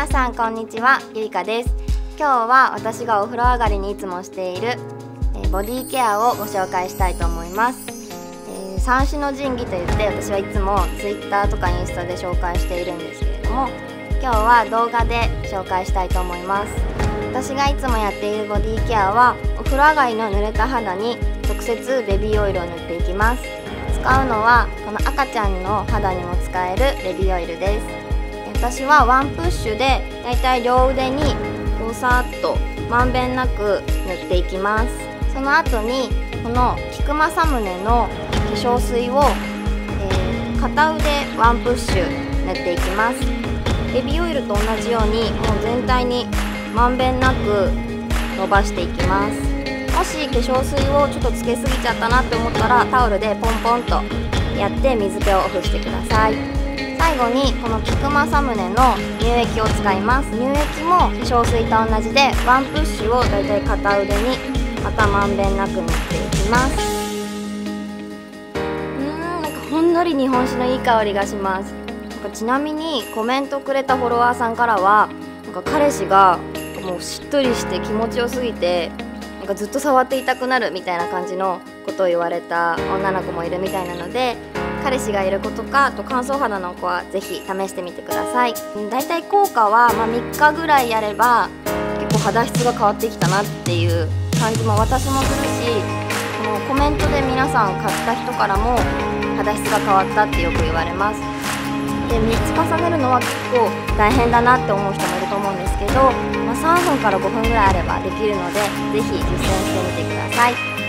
皆さんこんにちはゆいかです。今日は私がお風呂上がりにいつもしている、えボディケアをご紹介したいと思います、えー、三種の神器といって私はいつも Twitter とかインスタで紹介しているんですけれども今日は動画で紹介したいと思います。私がいつもやっているボディケアはお風呂上がりの濡れた肌に直接ベビーオイルを塗っていきます。使うのはこの赤ちゃんの肌にも使えるベビーオイルです。私はワンプッシュでだいたい両腕にこうさっとまんべんなく塗っていきます。その後にこのキクマサムネの化粧水を、えー、片腕ワンプッシュ塗っていきます。ベビーオイルと同じようにもう全体にまんべんなく伸ばしていきます。もし化粧水をちょっとつけすぎちゃったなって思ったらタオルでポンポンとやって水気をオフしてください。最後にこのキクマサムネの乳液を使います。乳液も化粧水と同じでワンプッシュをだいたい片腕にまたまんべんなく塗っていきます。うんなんかほんのり日本酒のいい香りがします。なんかちなみにコメントくれたフォロワーさんからはなんか彼氏がもうしっとりして気持ちよすぎてなんかずっと触っていたくなるみたいな感じのことを言われた女の子もいるみたいなので彼氏がいる子とかあと乾燥肌の子はぜひ試してみてください。だいたい効果は、ま3日ぐらいやれば結構肌質が変わってきたなっていう感じも私もするしこのコメントで皆さん買った人からも肌質が変わったってよく言われます。で3つ重ねるのは結構大変だなって思う人もいると思うんですけど、まあ、3分から5分ぐらいあればできるので是非実践してみてください。